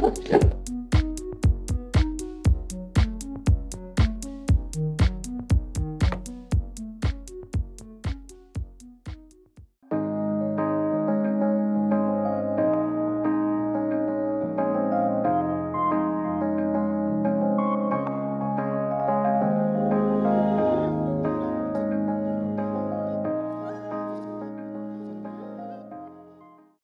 Ja.